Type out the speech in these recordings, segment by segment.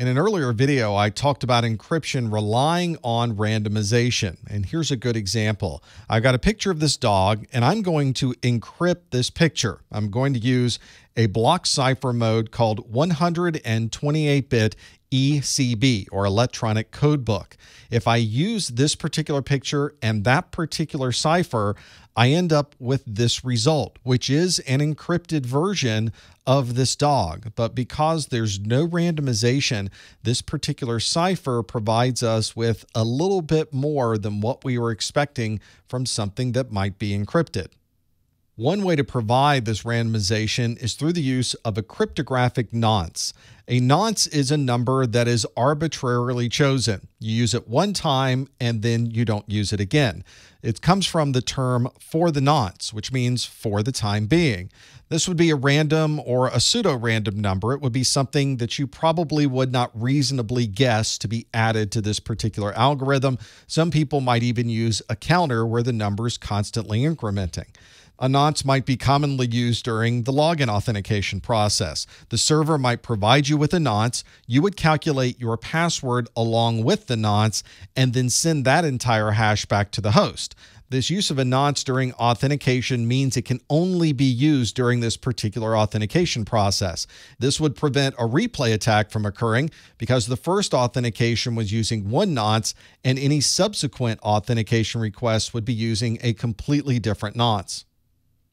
In an earlier video, I talked about encryption relying on randomization. And here's a good example. I've got a picture of this dog, and I'm going to encrypt this picture. I'm going to use a block cipher mode called 128 bit ECB or electronic code book. If I use this particular picture and that particular cipher, I end up with this result, which is an encrypted version of this dog. But because there's no randomization, this particular cipher provides us with a little bit more than what we were expecting from something that might be encrypted. One way to provide this randomization is through the use of a cryptographic nonce. A nonce is a number that is arbitrarily chosen. You use it one time and then you don't use it again. It comes from the term for the nonce, which means for the time being. This would be a random or a pseudo random number. It would be something that you probably would not reasonably guess to be added to this particular algorithm. Some people might even use a counter where the number is constantly incrementing. A nonce might be commonly used during the login authentication process. The server might provide you with a nonce. You would calculate your password along with the nonce and then send that entire hash back to the host. This use of a nonce during authentication means it can only be used during this particular authentication process. This would prevent a replay attack from occurring because the first authentication was using one nonce and any subsequent authentication requests would be using a completely different nonce.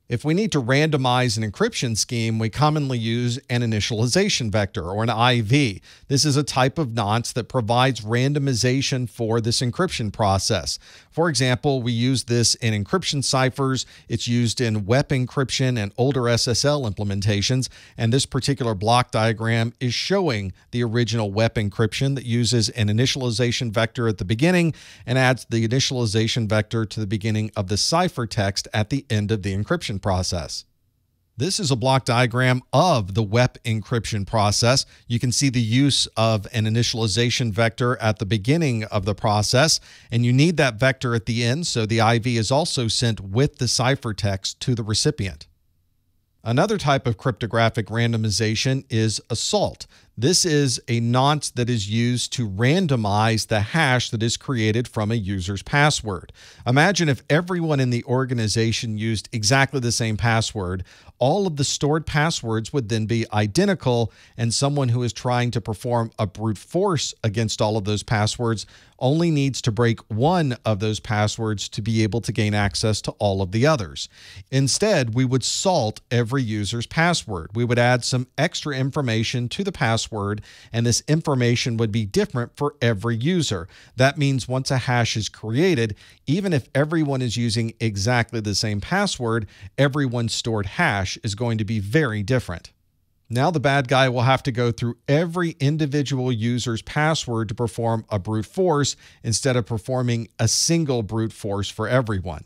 If we need to randomize an encryption scheme, we commonly use an initialization vector or an IV. This is a type of nonce that provides randomization for this encryption process. For example, we use this in encryption ciphers. It's used in WEP encryption and older SSL implementations. And this particular block diagram is showing the original WEP encryption that uses an initialization vector at the beginning and adds the initialization vector to the beginning of the ciphertext at the end of the encryption encryption process. This is a block diagram of the WEP encryption process. You can see the use of an initialization vector at the beginning of the process, and you need that vector at the end, so the IV is also sent with the ciphertext to the recipient. Another type of cryptographic randomization is a salt. This is a nonce that is used to randomize the hash that is created from a user's password. Imagine if everyone in the organization used exactly the same password. All of the stored passwords would then be identical, and someone who is trying to perform a brute force against all of those passwords only needs to break one of those passwords to be able to gain access to all of the others. Instead, we would salt every user's password. We would add some extra information to the password password, and this information would be different for every user. That means once a hash is created, even if everyone is using exactly the same password, everyone's stored hash is going to be very different. Now the bad guy will have to go through every individual user's password to perform a brute force instead of performing a single brute force for everyone.